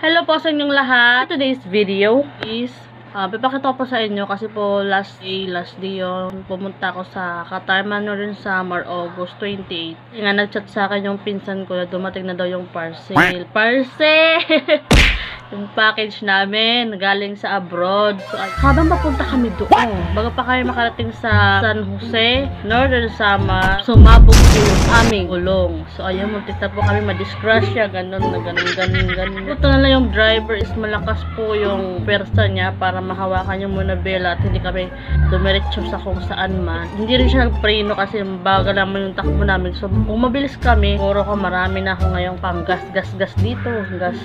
Hello po sa inyong lahat. Today's video is uh, papakita ko po sa inyo kasi po last day, last day yun. Pumunta ako sa Qatar Northern Summer, August 28. Nga nagchat sa akin yung pinsan ko na dumating na daw yung parcel. Parcel! yung package namin galing sa abroad. So, habang papunta kami doon, bago pa kami makarating sa San Jose, Northern Samar, sumabog yung aming gulong. So, ayun, muntik na po kami madisgrasya, ganun na ganun, ganun, ganun. Ito na lang yung driver is malakas po yung persa niya para mahawakan yung monobela at hindi kami dumiretso sa kung saan man. Hindi rin siya nagpreno kasi bagal naman yung takbo namin. So, kung mabilis kami, puro ko marami na ako ngayong pang gas, gas, gas dito. Gas,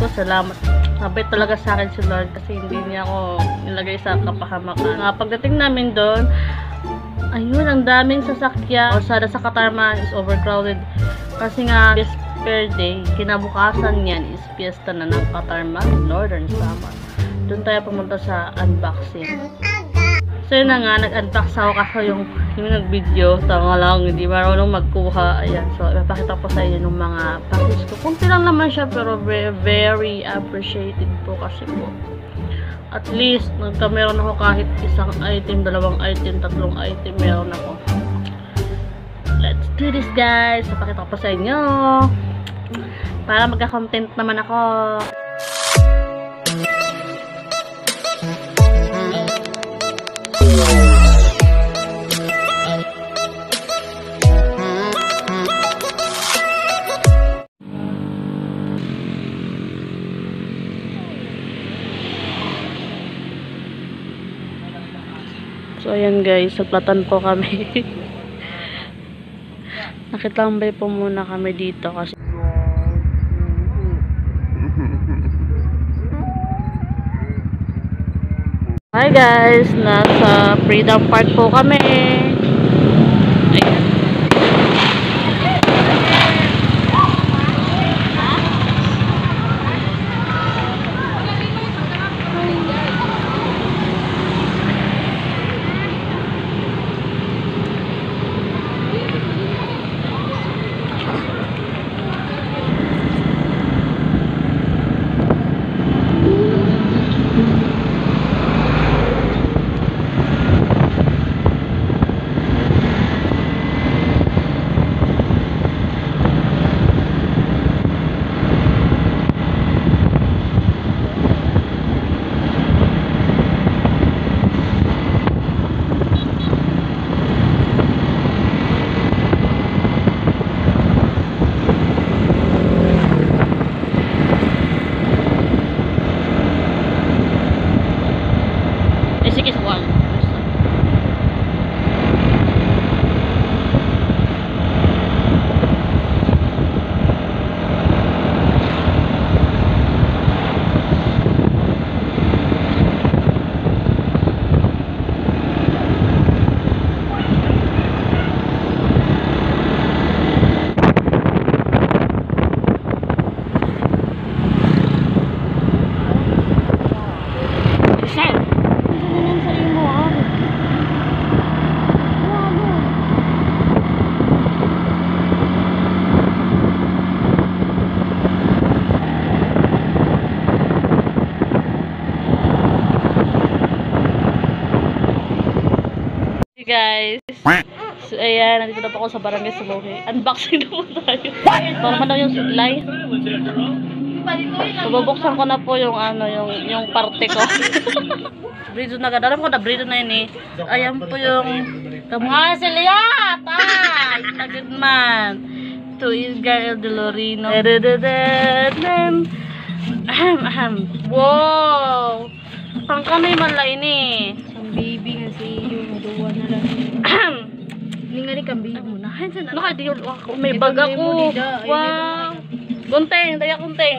ko, salamat. Mabait talaga sa akin si Lord kasi hindi niya ako nilagay sa kapahamakan. Nga, pagdating namin doon, ayun, ang daming sasakyan. O sana sa Katarman is overcrowded. Kasi nga, this per day, kinabukasan niyan is fiesta na ng Katarman, Northern Samar. Doon tayo pumunta sa unboxing. So yun na nga, nag-unbox ako kasi yung, yung nag-video, tama lang, hindi marunong magkuha. Ayan, so ipapakita ko sa inyo ng mga package ko. Kunti lang naman siya, pero very, very appreciated po kasi po. At least, nagka meron ako kahit isang item, dalawang item, tatlong item, meron ako. Let's do this guys! Ipapakita ko pa sa inyo. Para magka-content naman ako. So, ayan guys, saplatan po kami. Nakitambay po muna kami dito kasi Hi guys, nasa Freedom Park po kami. Guys. So, ayan, nandito na po ako sa barangay sa Mohe. Unboxing na po tayo. Para man daw yung supply. So, bubuksan ko na po yung ano, yung, yung parte ko. brido na ganda. Alam ko na brido na yun eh. Ayan po yung kamukha si Liat! Ay! Tagad man. To Isgar El Delorino. Ahem, ahem. Wow! Pangkanay man lang ini. Ang baby nga si rin kang baby mo na. Ano ka, di ako. May bag ako. Wow! Gunteng, daya gunteng.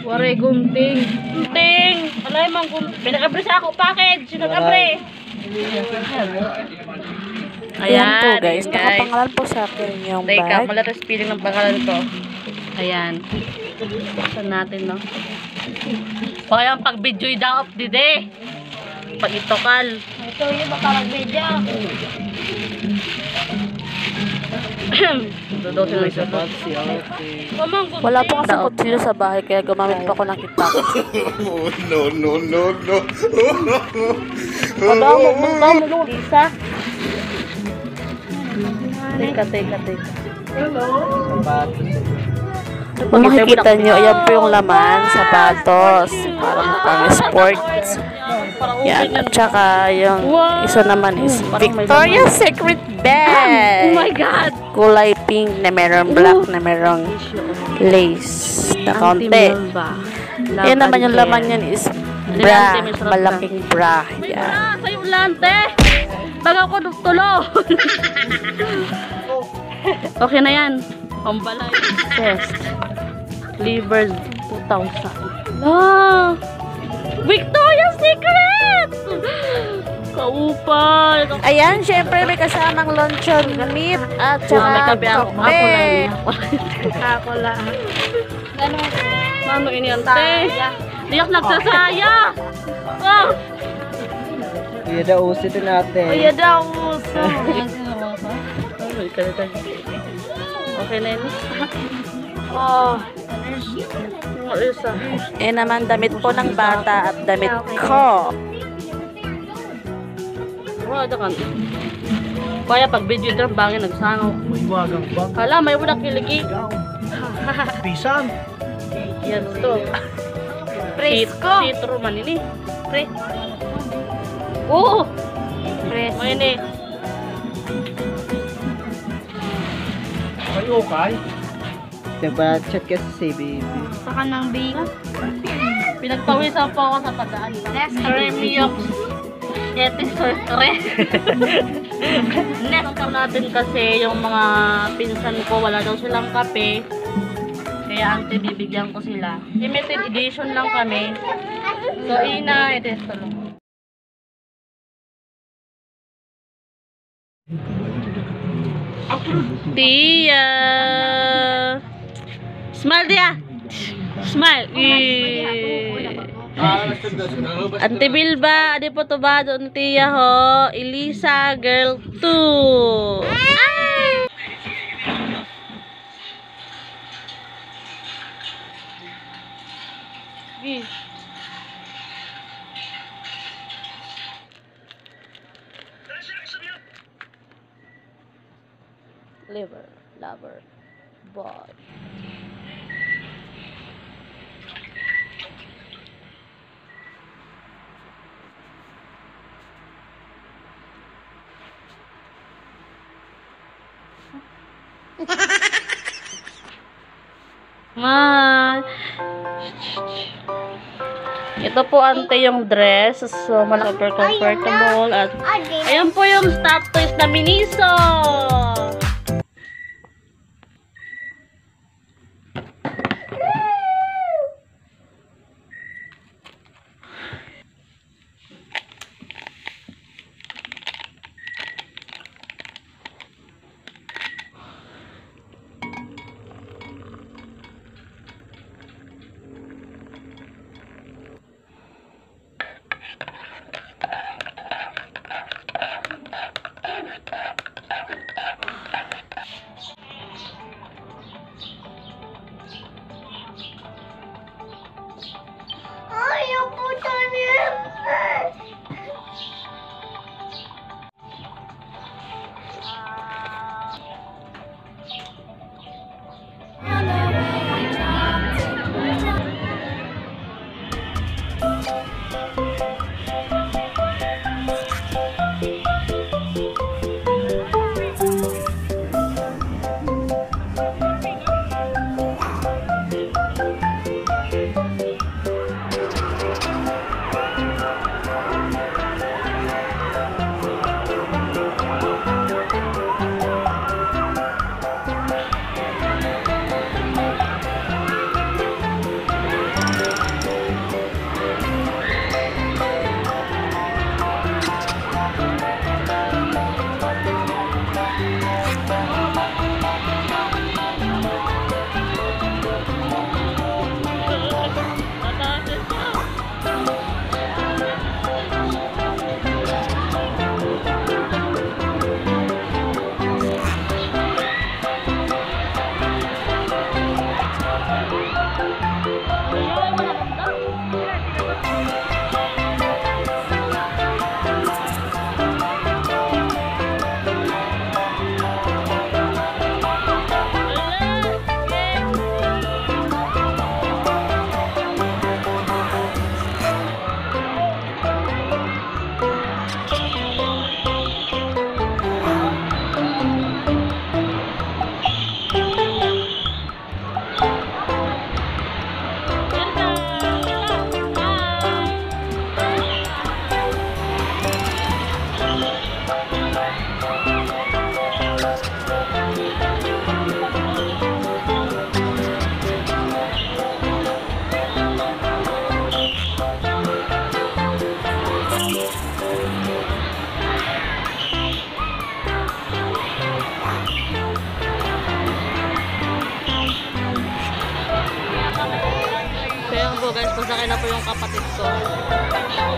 Waray gunting. Gunteng! Alay mang gunteng. Pinag-abre sa ako, package. Pinag-abre. Ayan po guys, nakapangalan po sa akin yung Teka, bag. malatas feeling ng pangalan ko. Ayan. Buksan natin, no? Kaya ang pag-video'y daw up dide. Pag itokal. Ito yung makarag medya. Dodo sila sa bag. Wala po kasi kutsilyo sa bahay kaya gumamit pa ako ng kitak. Oh, no, no, no, no. Madamo, madamo, Lisa. Teka, teka, teka. Kung makikita nyo, ayan po yung laman, sapatos, parang pang sports. Yan, at saka yung isa naman is Victoria's Secret bag. Oh my God! Kulay pink na merong black na merong lace na kaunti. Yan naman yung laman yan is bra, malaking bra. Yan. Ah, sa'yo lante! Baga ko tulo! okay na yan. Pambalay. Test. Liver 2000. Ah! Secret! Kaupal! Ayan, syempre may kasamang luncheon meat at May saka kape ako. Ako lang. Ako lang. Mano ini ante? Diyak nagsasaya! Oh! Iya daw usitin natin. Kuya daw uso. Okay na yun. Oh. Eh naman damit po ng bata at damit ko. Wala da kan. Kaya pag video drum bangin nagsangaw. Wagang bang. Hala, may wala kiligi. Pisan. Yan to. Presko. Citro man ini. Pre. Oo. Pres. May ini. Ay, okay. Nagpa-chat ka sa baby. Saka ng bigas. Pinagpawisan po ako sa pagdaan. Let's Remiyok. Ete sortre. Next natin kasi yung mga pinsan ko, wala daw silang kape. Kaya ante bibigyan ko sila. Limited edition lang kami. So, ina, ito lang. Tia! Smile dia! Smile! Eh. Ante Bilba, adi po to ba doon tiya ho? Elisa, girl 2. Ay! Gi. Liver, lover, boy. Ma. Ito po ante yung dress. So, malaki super comfortable. At ayan po yung stop toys na Miniso. Guys, pasakay na po yung kapatid ko.